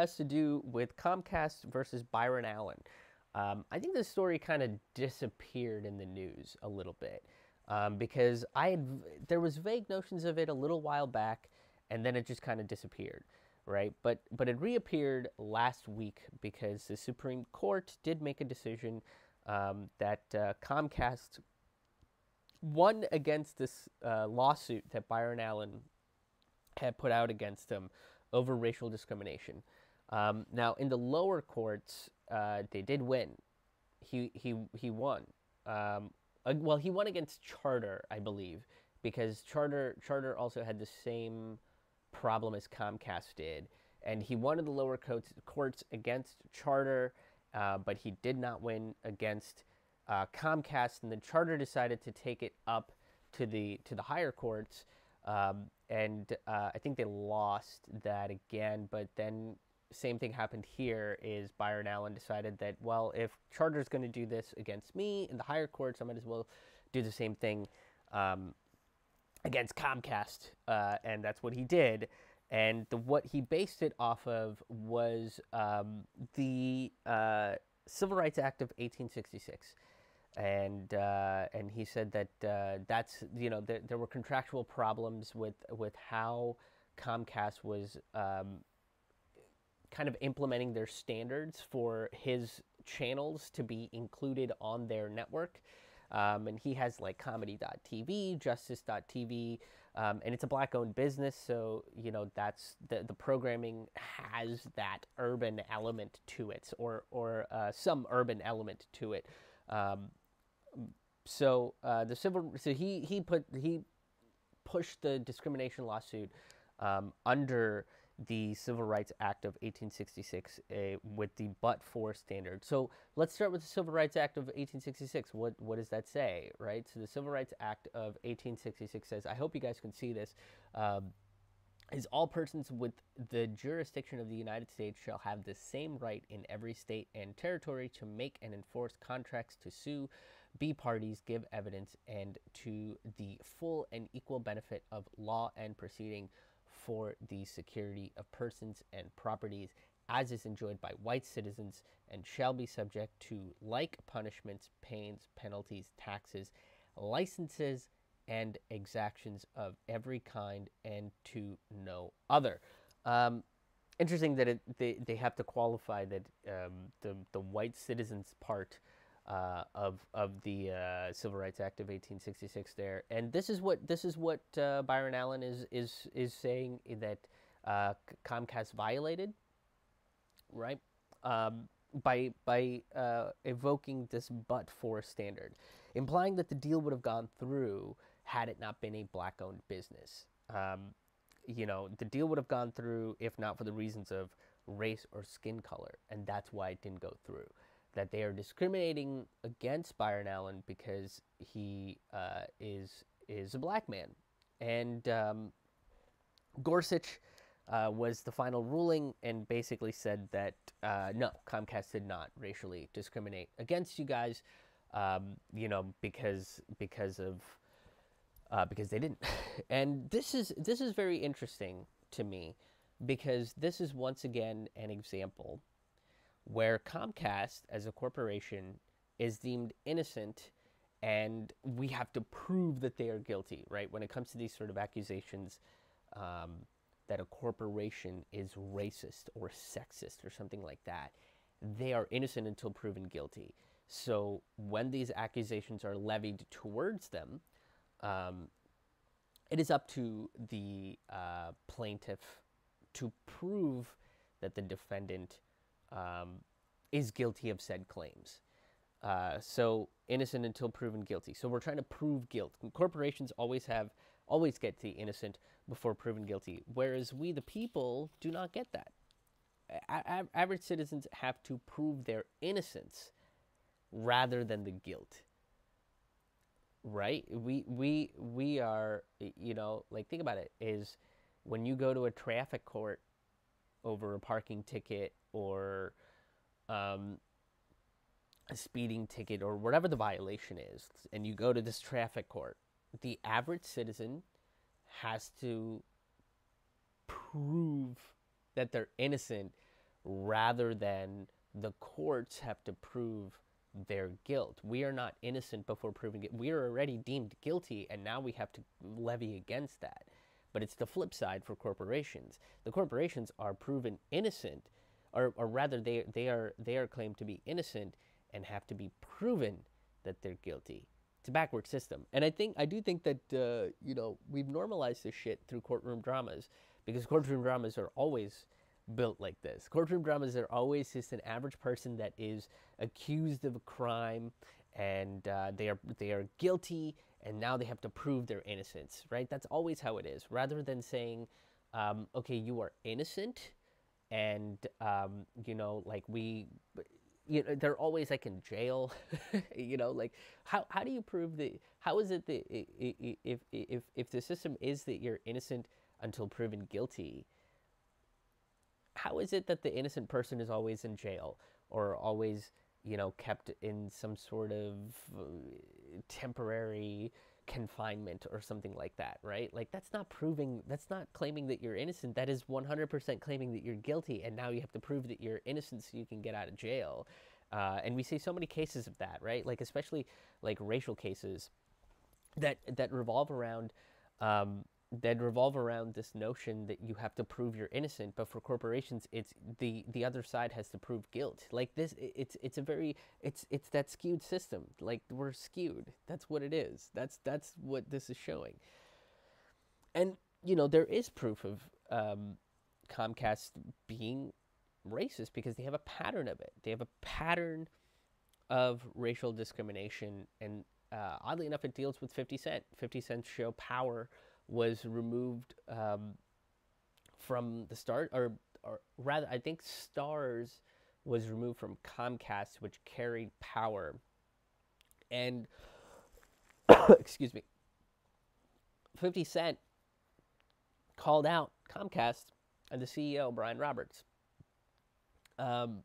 has to do with Comcast versus Byron Allen. Um, I think this story kind of disappeared in the news a little bit um, because I had there was vague notions of it a little while back, and then it just kind of disappeared, right? But but it reappeared last week because the Supreme Court did make a decision um, that uh, Comcast won against this uh, lawsuit that Byron Allen had put out against him over racial discrimination. Um, now, in the lower courts, uh, they did win. He he he won. Um, well, he won against Charter, I believe, because Charter Charter also had the same problem as Comcast did, and he won in the lower courts, courts against Charter, uh, but he did not win against uh, Comcast, and then Charter decided to take it up to the to the higher courts, um, and uh, I think they lost that again. But then same thing happened here. Is Byron Allen decided that well, if Charter's going to do this against me in the higher courts, I might as well do the same thing um, against Comcast, uh, and that's what he did. And the, what he based it off of was um, the uh, Civil Rights Act of 1866 and uh, and he said that uh, that's you know there, there were contractual problems with with how Comcast was um, kind of implementing their standards for his channels to be included on their network. Um, and he has like comedy.tv, justice.tv, um, and it's a black owned business. So, you know, that's the, the programming has that urban element to it or, or uh, some urban element to it. Um, so uh, the civil so he he put he pushed the discrimination lawsuit um, under the Civil Rights Act of 1866 uh, with the but for standard. So let's start with the Civil Rights Act of 1866. What what does that say, right? So the Civil Rights Act of 1866 says, I hope you guys can see this. Um, is all persons with the jurisdiction of the United States shall have the same right in every state and territory to make and enforce contracts, to sue, be parties, give evidence, and to the full and equal benefit of law and proceeding for the security of persons and properties as is enjoyed by white citizens and shall be subject to like punishments, pains, penalties, taxes, licenses, and exactions of every kind and to no other. Um, interesting that it, they, they have to qualify that um, the, the white citizens part uh, of of the uh, Civil Rights Act of 1866 there, and this is what this is what uh, Byron Allen is is is saying that uh, Comcast violated, right? Um, by by uh, evoking this but for standard, implying that the deal would have gone through had it not been a black owned business. Um, you know, the deal would have gone through if not for the reasons of race or skin color, and that's why it didn't go through. That they are discriminating against Byron Allen because he uh, is is a black man, and um, Gorsuch uh, was the final ruling and basically said that uh, no, Comcast did not racially discriminate against you guys, um, you know, because because of uh, because they didn't. and this is this is very interesting to me because this is once again an example where Comcast as a corporation is deemed innocent and we have to prove that they are guilty, right? When it comes to these sort of accusations um, that a corporation is racist or sexist or something like that, they are innocent until proven guilty. So when these accusations are levied towards them, um, it is up to the uh, plaintiff to prove that the defendant um, is guilty of said claims. Uh, so innocent until proven guilty. So we're trying to prove guilt. Corporations always have always get the innocent before proven guilty, whereas we the people do not get that. A- average citizens have to prove their innocence rather than the guilt right we we we are you know like think about it is when you go to a traffic court over a parking ticket or um, a speeding ticket or whatever the violation is and you go to this traffic court the average citizen has to prove that they're innocent rather than the courts have to prove their guilt. We are not innocent before proving it. We are already deemed guilty, and now we have to levy against that. But it's the flip side for corporations. The corporations are proven innocent, or, or rather, they, they, are, they are claimed to be innocent and have to be proven that they're guilty. It's a backward system. And I think I do think that uh, you know we've normalized this shit through courtroom dramas because courtroom dramas are always built like this. Courtroom dramas are always just an average person that is accused of a crime and uh, they are they are guilty and now they have to prove their innocence, right? That's always how it is. Rather than saying, um, okay, you are innocent, and um, you know, like we, you know, they're always like in jail, you know, like how how do you prove that? How is it that if if if the system is that you're innocent until proven guilty? how is it that the innocent person is always in jail or always, you know, kept in some sort of uh, temporary confinement or something like that, right? Like that's not proving that's not claiming that you're innocent. That is 100% claiming that you're guilty and now you have to prove that you're innocent so you can get out of jail. Uh, and we see so many cases of that, right? Like especially like racial cases that that revolve around um, that revolve around this notion that you have to prove you're innocent but for corporations it's the the other side has to prove guilt. Like this it's it's a very it's it's that skewed system. Like we're skewed. That's what it is. That's that's what this is showing. And you know there is proof of um, comcast being racist because they have a pattern of it. They have a pattern of racial discrimination. And uh, oddly enough it deals with 50 cent. 50 cent show power was removed um, from the start, or, or rather, I think Starz was removed from Comcast, which carried power. And, excuse me, 50 Cent called out Comcast and the CEO, Brian Roberts. Um,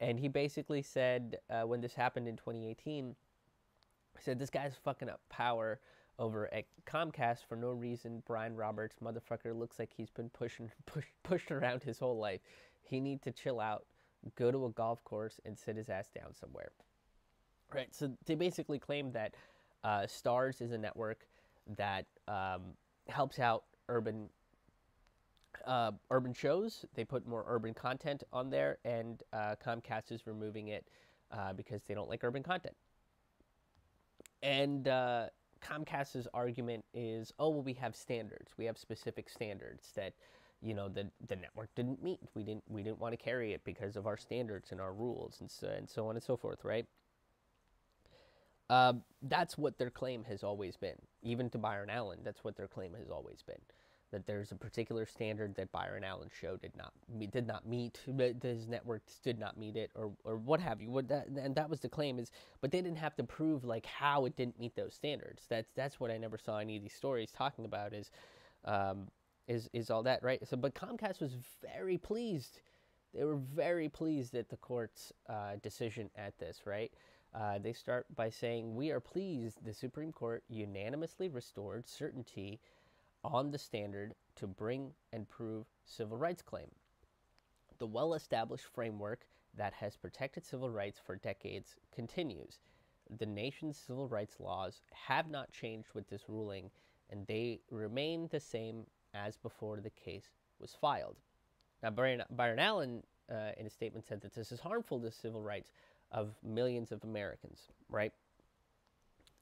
and he basically said, uh, when this happened in 2018, he said, This guy's fucking up power over at Comcast for no reason. Brian Roberts, motherfucker, looks like he's been pushing push, pushed around his whole life. He need to chill out, go to a golf course, and sit his ass down somewhere. Right. So they basically claim that uh, Starz is a network that um, helps out urban uh, urban shows. They put more urban content on there, and uh, Comcast is removing it uh, because they don't like urban content. And uh, Comcast's argument is, oh well, we have standards. We have specific standards that, you know, the the network didn't meet. We didn't we didn't want to carry it because of our standards and our rules and so and so on and so forth, right? Uh, that's what their claim has always been. Even to Byron Allen, that's what their claim has always been that there's a particular standard that Byron Allen's show did not did not meet, his networks did not meet it, or or what have you. What that and that was the claim is, but they didn't have to prove like how it didn't meet those standards. That's that's what I never saw any of these stories talking about is, um, is is all that right? So, but Comcast was very pleased. They were very pleased at the court's uh, decision at this, right? Uh, they start by saying, We are pleased the Supreme Court unanimously restored certainty on the standard to bring and prove civil rights claim. The well established framework that has protected civil rights for decades continues. The nation's civil rights laws have not changed with this ruling, and they remain the same as before the case was filed. Now, Byron, Byron Allen, uh, in a statement, said that this is harmful to the civil rights of millions of Americans, right?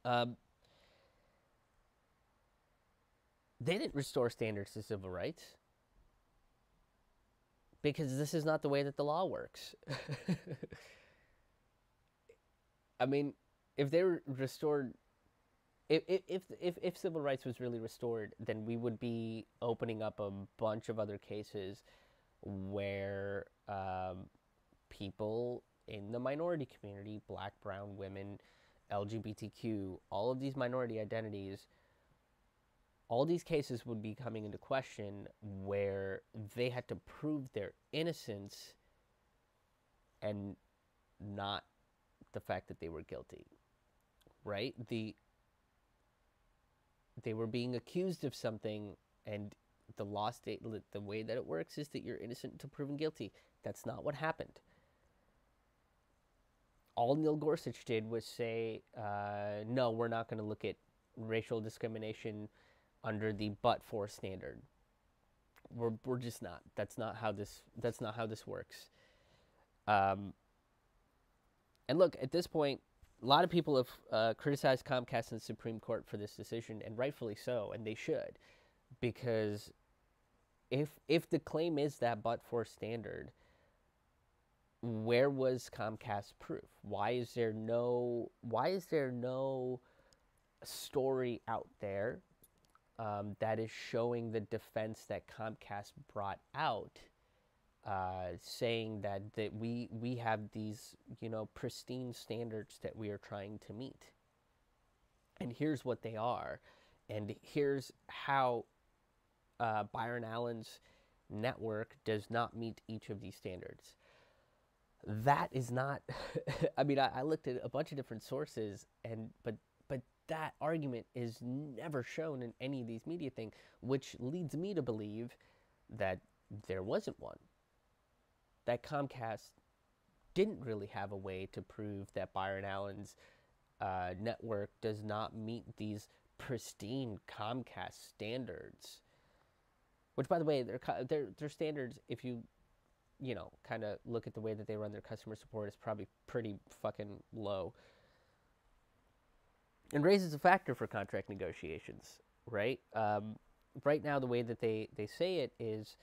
Um, they didn't restore standards to civil rights because this is not the way that the law works. I mean, if they were restored, if, if, if, if civil rights was really restored, then we would be opening up a bunch of other cases where um, people in the minority community, black, brown, women, LGBTQ, all of these minority identities – all these cases would be coming into question where they had to prove their innocence and not the fact that they were guilty right the they were being accused of something and the law state the way that it works is that you're innocent until proven guilty. That's not what happened. All Neil Gorsuch did was say, uh, no, we're not going to look at racial discrimination under the but for standard. We're, we're just not. That's not how this that's not how this works. Um, and look, at this point, a lot of people have uh, criticized Comcast and the Supreme Court for this decision, and rightfully so, and they should, because if if the claim is that but for standard, where was Comcast proof? Why is there no why is there no story out there um, that is showing the defense that Comcast brought out, uh, saying that that we we have these you know pristine standards that we are trying to meet, and here's what they are, and here's how uh, Byron Allen's network does not meet each of these standards. That is not. I mean, I, I looked at a bunch of different sources, and but but that argument is never shown in any of these media things, which leads me to believe that there wasn't one. That Comcast didn't really have a way to prove that Byron Allen's uh, network does not meet these pristine Comcast standards. Which, by the way, their their their standards, if you you know, kind of look at the way that they run their customer support, is probably pretty fucking low and raises a factor for contract negotiations, right? Um, right now, the way that they, they say it is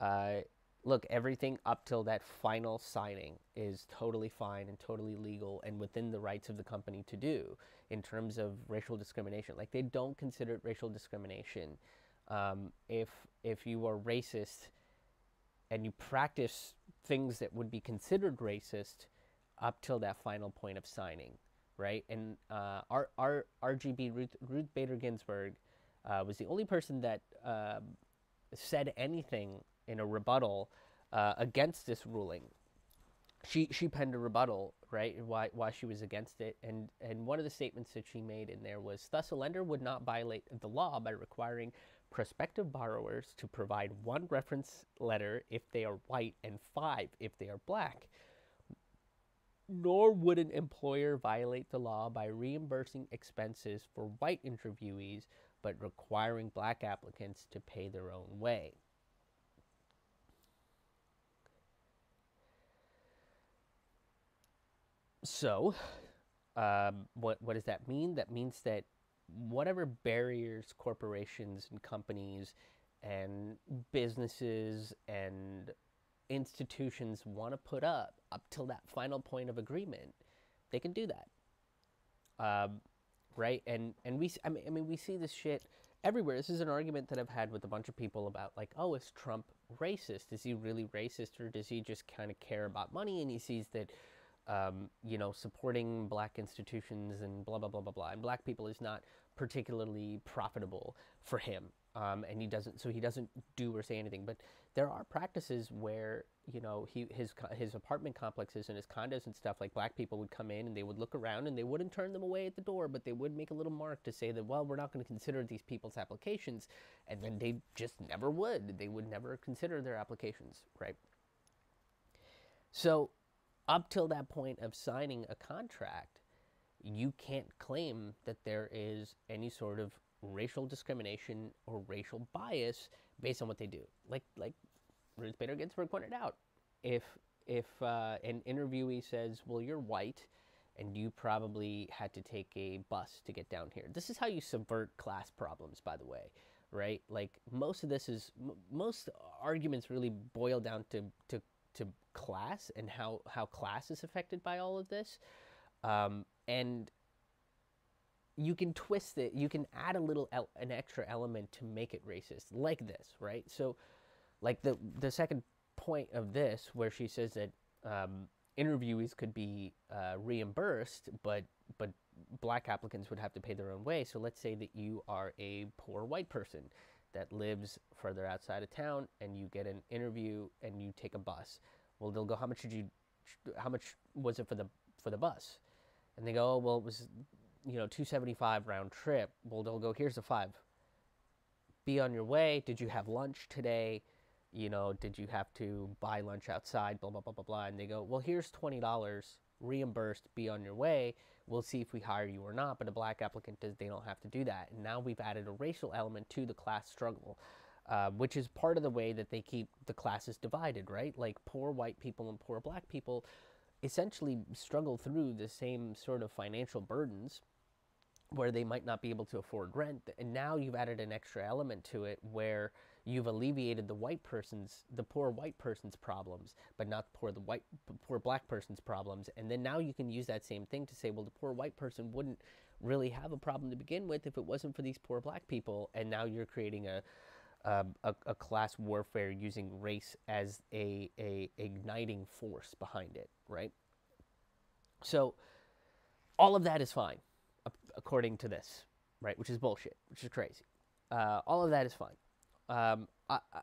uh, look, everything up till that final signing is totally fine and totally legal and within the rights of the company to do in terms of racial discrimination. Like, they don't consider it racial discrimination. Um, if, if you are racist and you practice things that would be considered racist up till that final point of signing right? And uh, our, our RBG Ruth, Ruth Bader Ginsburg uh, was the only person that uh, said anything in a rebuttal uh, against this ruling. She she penned a rebuttal, right? Why why she was against it, and and one of the statements that she made in there was, thus a lender would not violate the law by requiring prospective borrowers to provide one reference letter if they are white and five if they are black nor would an employer violate the law by reimbursing expenses for white interviewees but requiring black applicants to pay their own way. So, um, what, what does that mean? That means that whatever barriers corporations and companies and businesses and institutions want to put up up till that final point of agreement, they can do that. Um, right? And and we I mean, I mean we see this shit everywhere. This is an argument that I've had with a bunch of people about like, oh, is Trump racist? Is he really racist, or does he just kind of care about money and he sees that? Um, you know, supporting black institutions and blah blah blah blah blah, and black people is not particularly profitable for him, um, and he doesn't. So he doesn't do or say anything. But there are practices where you know he his his apartment complexes and his condos and stuff like black people would come in and they would look around and they wouldn't turn them away at the door but they would make a little mark to say that well we're not going to consider these people's applications and then they just never would they would never consider their applications right so up till that point of signing a contract you can't claim that there is any sort of racial discrimination or racial bias based on what they do. Like like Ruth Bader Ginsburg pointed out, if if uh, an interviewee says, "Well, you're white," and you probably had to take a bus to get down here. This is how you subvert class problems, by the way, right? Like most of this is most arguments really boil down to to to class and how how class is affected by all of this, um, and you can twist it you can add a little an extra element to make it racist like this right? So like the the second point of this where she says that um, interviewees could be uh, reimbursed but but black applicants would have to pay their own way. So let's say that you are a poor white person that lives further outside of town and you get an interview and you take a bus. Well they'll go how much did you how much was it for the for the bus? And they go oh well it was you know, 275 round trip, well, they'll go, here's a five. be on your way. Did you have lunch today? You know, did you have to buy lunch outside? Blah, blah, blah, blah, blah. And they go, well, here's $20 reimbursed, be on your way. We'll see if we hire you or not. But a black applicant does, they don't have to do that. And now we've added a racial element to the class struggle. Uh, which is part of the way that they keep the classes divided, right? Like poor white people and poor black people essentially struggle through the same sort of financial burdens where they might not be able to afford rent. And now you've added an extra element to it where you've alleviated the white person's, the poor white person's problems, but not poor the white, poor black person's problems. And then now you can use that same thing to say, well, the poor white person wouldn't really have a problem to begin with if it wasn't for these poor black people. And now you're creating a, um, a, a, class warfare using race as a, a igniting force behind it, right? So all of that is fine, according to this, right? Which is bullshit, which is crazy. Uh, all of that is fine. Um, I, I,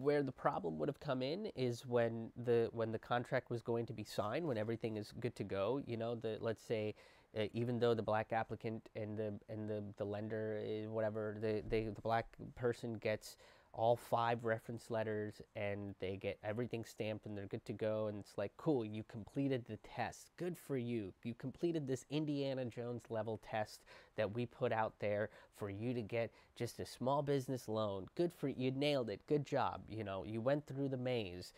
where the problem would have come in is when the when the contract was going to be signed, when everything is good to go. You know, the let's say uh, even though the black applicant and the and the, the lender whatever the, they, the black person gets all five reference letters and they get everything stamped and they're good to go and it's like cool you completed the test good for you you completed this indiana jones level test that we put out there for you to get just a small business loan good for you nailed it good job you know you went through the maze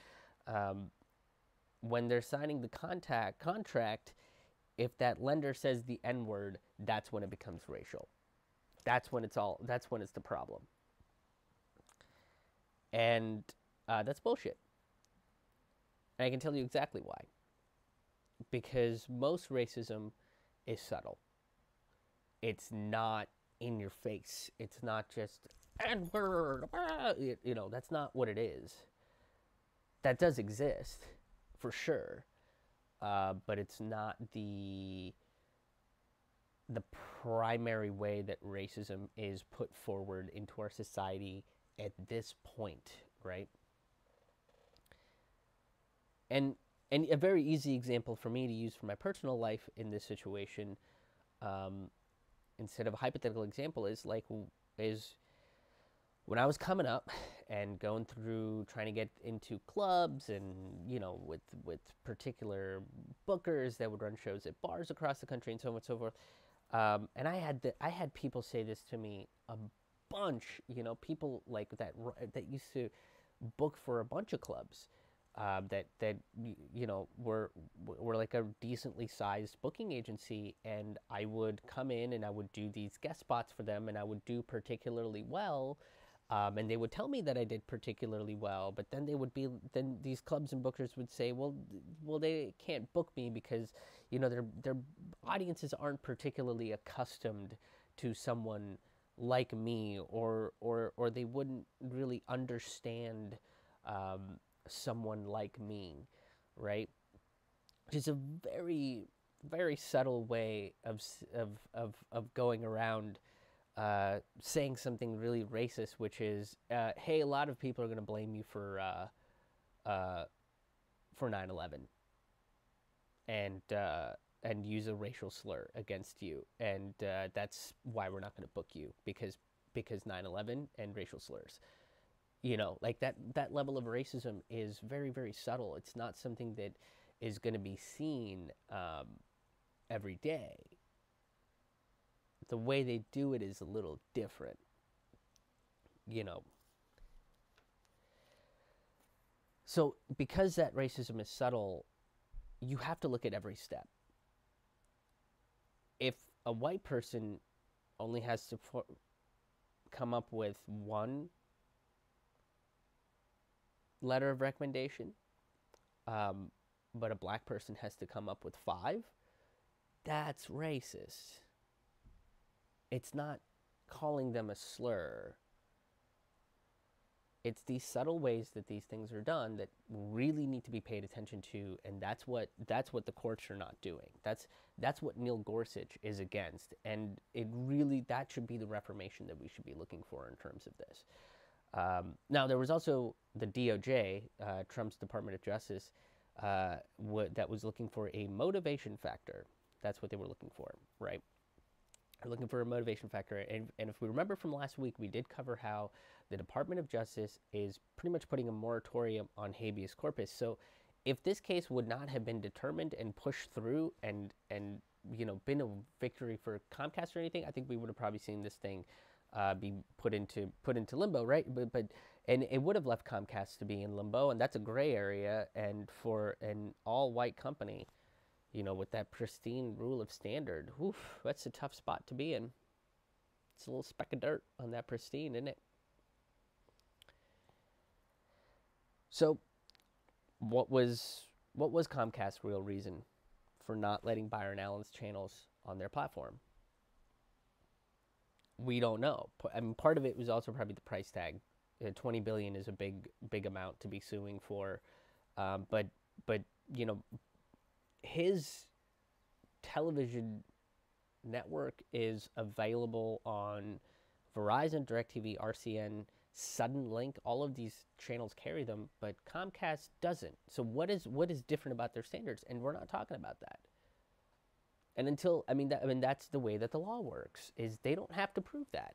um, when they're signing the contact contract if that lender says the N word, that's when it becomes racial. That's when it's all. That's when it's the problem. And uh, that's bullshit. And I can tell you exactly why. Because most racism is subtle. It's not in your face. It's not just word. Ah, you know, that's not what it is. That does exist, for sure uh, but it's not the the primary way that racism is put forward into our society at this point, right? And and a very easy example for me to use for my personal life in this situation, um, instead of a hypothetical example, is like is when I was coming up and going through trying to get into clubs and you know with with particular bookers that would run shows at bars across the country and so on and so forth, um, and I had the, I had people say this to me a bunch. You know, people like that that used to book for a bunch of clubs. Uh, that that you know were were like a decently sized booking agency, and I would come in and I would do these guest spots for them, and I would do particularly well um, and they would tell me that I did particularly well, but then they would be then these clubs and bookers would say, well, well they can't book me because you know their their audiences aren't particularly accustomed to someone like me, or or or they wouldn't really understand um, someone like me, right? Which is a very very subtle way of of of of going around uh, saying something really racist, which is, uh, "Hey, a lot of people are going to blame you for uh, uh for 9/11, and uh, and use a racial slur against you, and uh, that's why we're not going to book you because because 9/11 and racial slurs." You know, like that that level of racism is very very subtle. It's not something that is going to be seen um, every day the way they do it is a little different. You know. So, because that racism is subtle, you have to look at every step. If a white person only has to come up with one letter of recommendation, um, but a black person has to come up with five, that's racist it's not calling them a slur. It's these subtle ways that these things are done that really need to be paid attention to, and that's what that's what the courts are not doing. That's that's what Neil Gorsuch is against, and it really that should be the reformation that we should be looking for in terms of this. Um, now, there was also the DOJ, uh, Trump's Department of Justice, uh, that was looking for a motivation factor. That's what they were looking for, right? looking for a motivation factor. And, and if we remember from last week, we did cover how the Department of Justice is pretty much putting a moratorium on habeas corpus. So if this case would not have been determined and pushed through and and you know been a victory for Comcast or anything, I think we would have probably seen this thing uh, be put into put into limbo, right? But but and it would have left Comcast to be in limbo, and that's a gray area. And for an all-white company, you know, with that pristine rule of standard, oof, that's a tough spot to be in. It's a little speck of dirt on that pristine, isn't it? So, what was what was Comcast's real reason for not letting Byron Allen's channels on their platform? We don't know. I mean, part of it was also probably the price tag. Twenty billion is a big, big amount to be suing for, um, but but you know, his television network is available on Verizon, DirecTV, RCN, Suddenlink. All of these channels carry them, but Comcast doesn't. So what is what is different about their standards? And we're not talking about that. And until I mean that I mean that's the way that the law works is they don't have to prove that.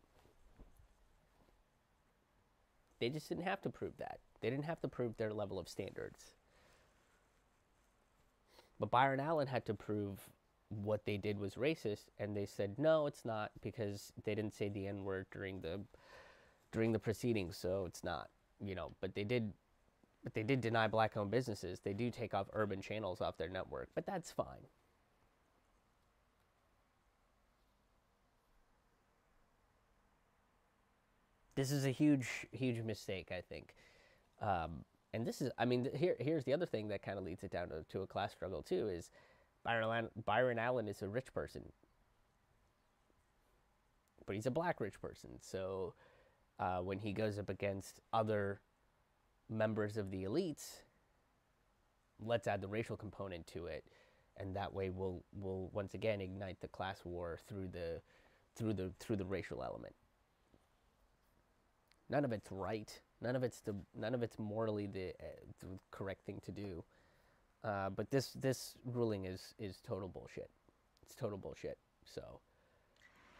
They just didn't have to prove that. They didn't have to prove their level of standards. But Byron Allen had to prove what they did was racist, and they said no, it's not because they didn't say the N word during the during the proceedings, so it's not. You know, but they did, but they did deny black-owned businesses. They do take off urban channels off their network, but that's fine. This is a huge, huge mistake, I think. Um, and this is, I mean, here, here's the other thing that kind of leads it down to, to a class struggle too. Is Byron Byron Allen is a rich person, but he's a black rich person. So uh, when he goes up against other members of the elites, let's add the racial component to it, and that way we'll we'll once again ignite the class war through the through the through the racial element. None of it's right. None of it's the none of it's morally the, uh, the correct thing to do. Uh, but this this ruling is is total bullshit. It's total bullshit. So.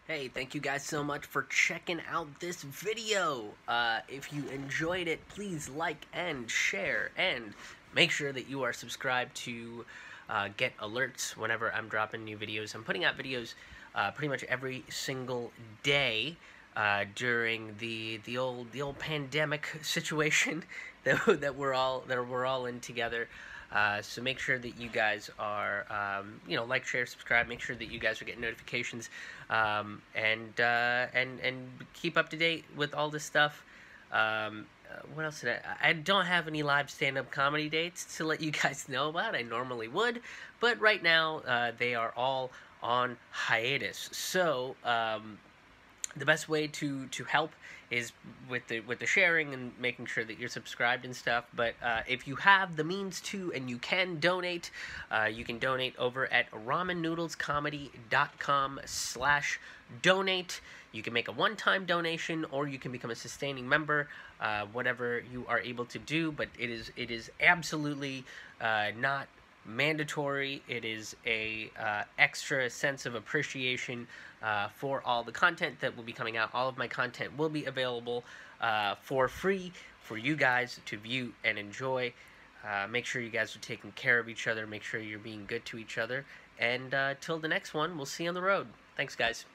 Hey, thank you guys so much for checking out this video. Uh, if you enjoyed it, please like and share, and make sure that you are subscribed to uh, get alerts whenever I'm dropping new videos. I'm putting out videos uh, pretty much every single day uh, during the the old the old pandemic situation that that we're all that we're all in together. Uh, so make sure that you guys are, um, you know, like, share, subscribe. Make sure that you guys are getting notifications, um, and uh, and and keep up to date with all this stuff. Um, uh, what else did I? I don't have any live stand-up comedy dates to let you guys know about. I normally would, but right now uh, they are all on hiatus. So um, the best way to to help is with the with the sharing and making sure that you're subscribed and stuff. But uh, if you have the means to and you can donate uh, you can donate over at ramannoodlescomedy.com slash donate. You can make a one-time donation or you can become a sustaining member uh, whatever you are able to do. But it is it is absolutely uh, not mandatory. It is a uh, extra sense of appreciation uh, for all the content that will be coming out. All of my content will be available uh, for free for you guys to view and enjoy. Uh, make sure you guys are taking care of each other. Make sure you're being good to each other. And uh, till the next one, we'll see you on the road. Thanks, guys.